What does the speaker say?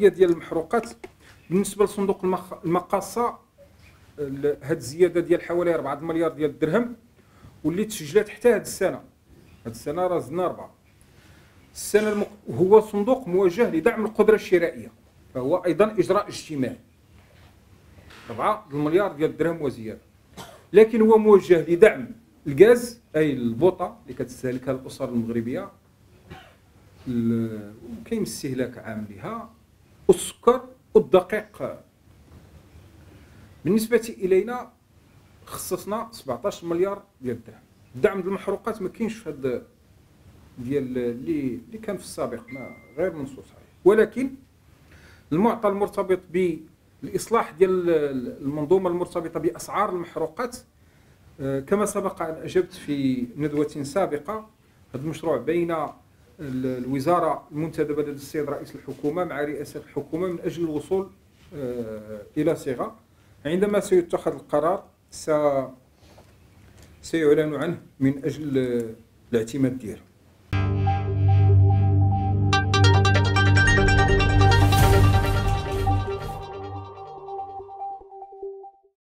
هي ديال المحروقات بالنسبة لصندوق المقاصة ال- هاد الزيادة ديال حوالي 4 مليار ديال الدرهم واللي تسجلت حتى هاد السنة. هاد السنة راه زدنا اربعه السنة المق... هو صندوق موجه لدعم القدرة الشرائية فهو أيضا إجراء اجتماعي. 4 المليار ديال الدرهم وزيادة. لكن هو موجه لدعم الغاز أي البوطة اللي كتستهلكها الأسر المغربية ال- وكاين استهلاك عام لها. والسكر والدقيق. بالنسبة إلينا خصصنا 17 مليار ديال الدرهم الدعم ديال المحروقات ما كاينش في هذا ديال اللي اللي كان في السابق ما غير منصوص عليه ولكن المعطى المرتبط بالإصلاح ديال المنظومة المرتبطة بأسعار المحروقات آه، كما سبق أن أجبت في ندوة سابقة هذا المشروع بين الوزارة المنتدبة لدى السيد رئيس الحكومة مع رئاسة الحكومة من أجل الوصول آه، إلى صيغة. عندما سيتخذ القرار سيعلن عنه من أجل الاعتماد ديالو.